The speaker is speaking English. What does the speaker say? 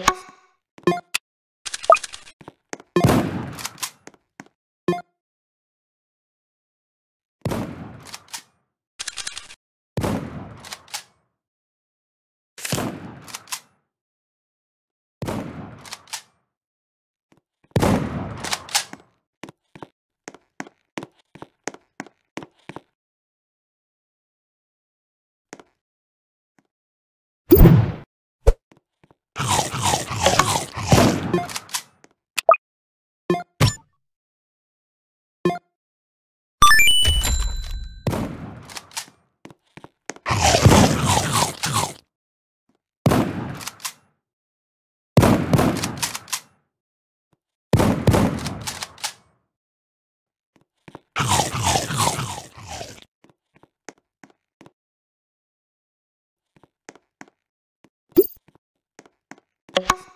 Yes. Yes.